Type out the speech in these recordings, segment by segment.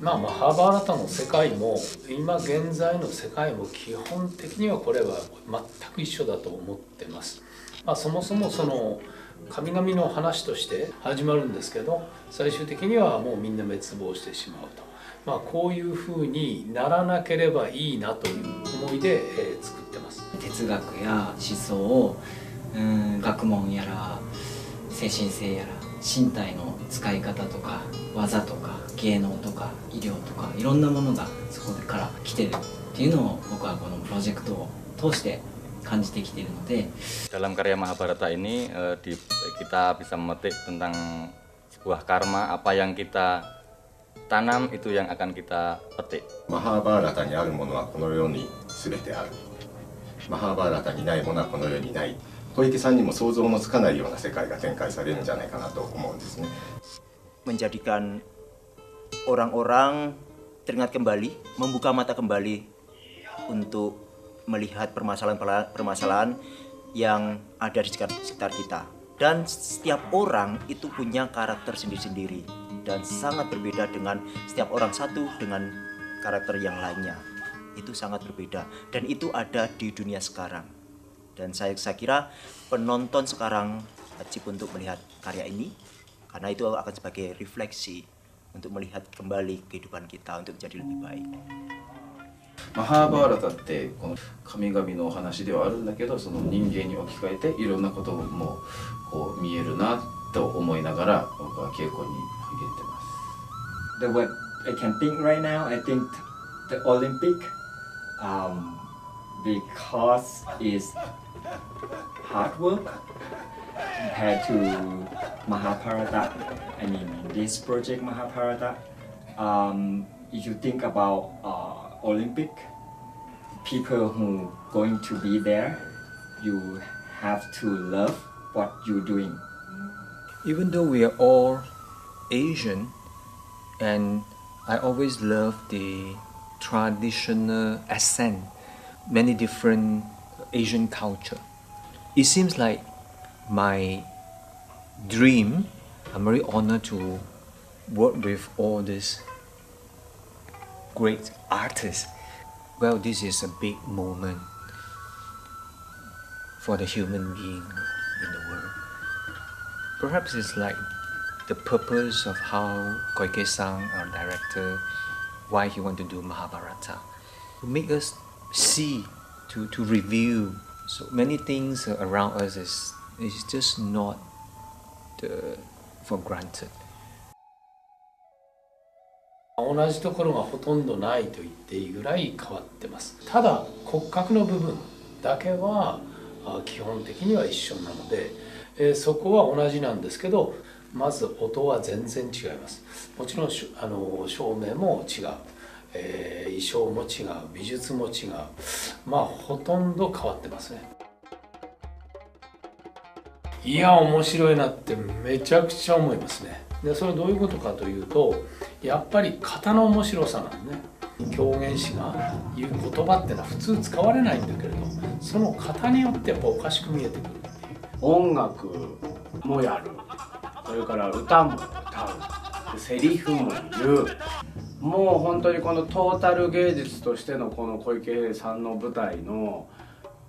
まあ、マハーバーラタの世界も今現在の世界も基本的にはこれは全く一緒だと思ってます。まあ、そもそもその神々の話として始まるんですけど最終的にはもうみんな滅亡してしまうと、まあ、こういうふうにならなければいいなという思いで、え、作ってます哲学や思想をうん学問やら精神性やら身体の使い方とか技とか芸能とか医療とかいろんなものがそこから来てるっていうのを僕はこのプロジェクトを通して感じてきているので。Dalam karya Mahabharata ini di, kita bisa memetik tentang sebuah karma apa yang kita tanam itu yang akan kita petik. マハーバーラタにあるものはこの世に全てあるマハーバーラタにないものはこの世にない小池さんにも想像もつかないような世界が展開されるんじゃないかなと思うんですね menjadikan orang-orang teringat kembali membuka mata kembali untuk melihat permasalahan-permasalahan yang ada di sekitar kita. Dan setiap orang itu punya karakter sendiri-sendiri dan sangat berbeda dengan setiap orang satu dengan karakter yang lainnya. Itu sangat berbeda dan itu ada di dunia sekarang. Dan saya, saya kira penonton sekarang wajib untuk melihat karya ini karena itu akan sebagai refleksi untuk melihat kembali kehidupan kita untuk menjadi lebih baik. マハーバーラタってこの神々のお話ではあるんだけどその人間に置き換えていろんなこともこう見えるなと思いながら僕は稽古に励んでます。The what I can think right now, I think the Olympic um, because it's hard work compared to Mahabharata. I mean, this project Mahabharata. Um, if you think about uh, Olympic, people who going to be there, you have to love what you're doing. Even though we are all Asian, and I always love the traditional accent, many different Asian culture. It seems like my dream. I'm very honored to work with all these great artists. Well, this is a big moment for the human being in the world. Perhaps it's like the purpose of how Koike-san, our director, why he want to do Mahabharata, to make us see, to, to review. So many things around us is, is just not the, for granted. 同じところがほとんどないと言っていいぐらい変わってますただ骨格の部分だけは基本的には一緒なので、えそこは同じなんですけどまず音は全然違いますもちろんあの照明も違う、えー、衣装も違う美術も違うまあほとんど変わってますね。いや面白いなってめちゃくちゃ思いますね。でそれはどういうことかというとやっぱり型の面白さなんね狂言師が言う言葉ってのは普通使われないんだけれどその型によってやっぱおかしく見えてくる。音楽もやる。それから歌も歌う。セリフも言う。もう本当にこのトータル芸術としてのこの小池さんの舞台の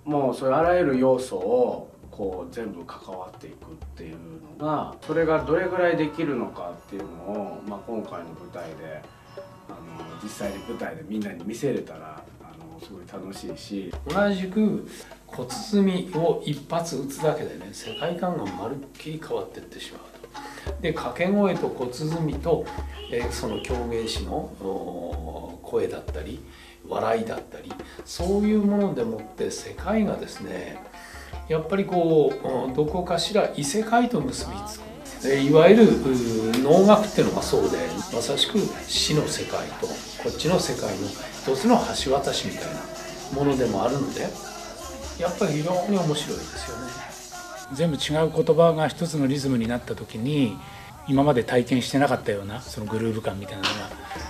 もうそういうあらゆる要素をこう全部関わっていくっていうのがそれがどれぐらいできるのかっていうのを、まあ、今回の舞台であの実際に舞台でみんなに見せれたらあのすごい楽しいし同じく小鼓を一発打つだけでね世界観がまるっきり変わっていってしまう。で掛け声と小鼓と、えー、その狂言師の声だったり笑いだったりそういうものでもって世界がですねやっぱりこうどこかしら異世界と結びつくいわゆる能楽っていうのがそうでまさしく死の世界とこっちの世界の一つの橋渡しみたいなものでもあるのでやっぱり非常に面白いですよね。全部違う言葉が一つのリズムになった時に今まで体験してなかったようなそのグルーヴ感みたいなのが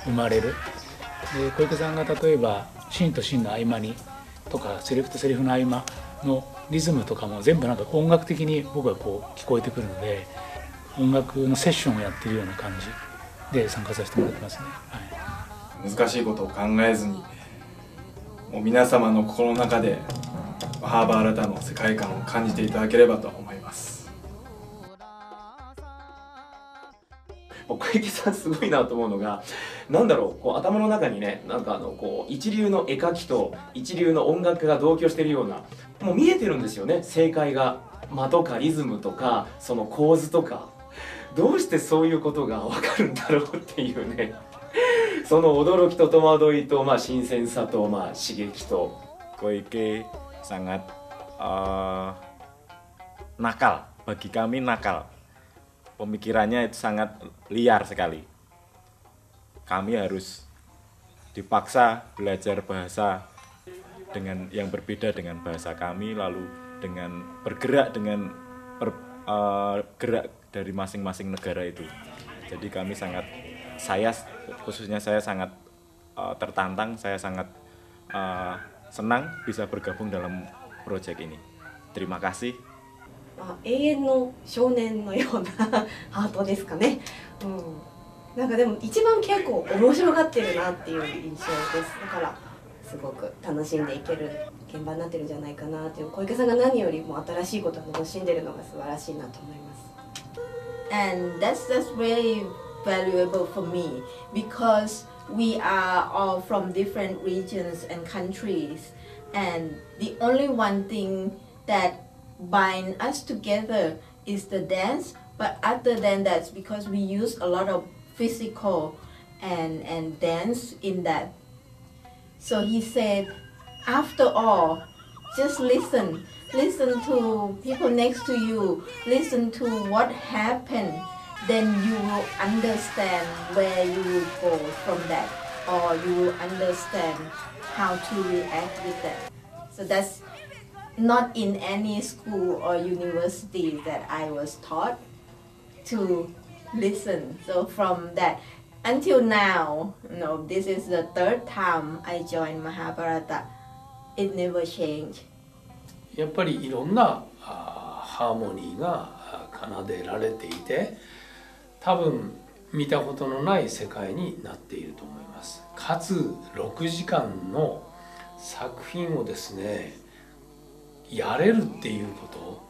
生まれる。で小池さんが例えばシーンとシーンの合間にとかセリフとセリフの合間のリズムとかも全部なんか音楽的に僕はこう聞こえてくるので音楽のセッションをやってるような感じで参加させてもらってますね、はい、難しいことを考えずにもう皆様の心の中でハーバーラタの世界観を感じていただければと思います。小池さんすごいなと思うのがなんだろうこう頭の中にねなんかあのこう一流の絵描きと一流の音楽家が同居してるようなもう見えてるんですよね。正解が間とかリズムとかその構図とか。どうしてそういうことが分かるんだろうっていうね。その驚きと戸惑いと、まあ、新鮮さと、まあ、刺激と。Koike sangat uh, nakal bagi kami nakal pemikirannya itu sangat liar sekali. Kami harus dipaksa belajar bahasa dengan yang berbeda dengan bahasa kami lalu dengan bergerak dengan per, uh, gerak dari masing-masing negara itu. Jadi kami sangat saya khususnya saya sangat uh, tertantang saya sangat uh, senang bisa bergabung dalam proyek ini. Terima kasih あ永遠の少年のような ハートですかね、うん、なんかでも一番結構面白がってるなっていう印象です。だからすごく楽しんでいける現場になってるんじゃないかなっていう。小池さんが何よりも新しいことを楽しんでるのが素晴らしいなと思います。And that's that's very valuable for me because we are all from different regions and countries. And the only one thing that bind us together is the dance but other than that because we use a lot of physical and and dance in that. So he said after all just listen. Listen to people next to you. Listen to what happened. Then you will understand where you will go from that or you will understand how to react with that. So that's not in any school or university that i was taught to listen so from that until now you know this is the third time i joined mahabharata it never changed やっぱりいろんなあハーモニーが奏でられていて多分見たことのない世界になっていると思いますかつ6時間の作品をですねやれるっていうこと？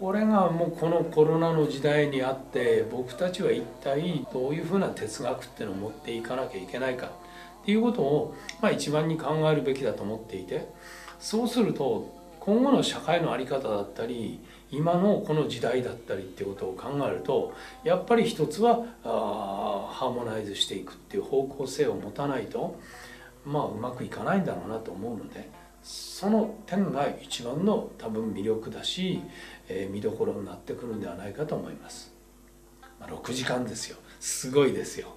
これがもうこのコロナの時代にあって僕たちは一体どういうふうな哲学っていうのを持っていかなきゃいけないか？っていうことを、まあ、一番に考えるべきだと思っていて。そうすると今後の社会の在り方だったり今のこの時代だったりっていうことを考えるとやっぱり一つはあーハーモナイズしていくっていう方向性を持たないとまあうまくいかないんだろうなと思うので。その点が一番の多分魅力だし、えー見どころになってくるんではないかと思います。まあ、6時間ですよすごいですよ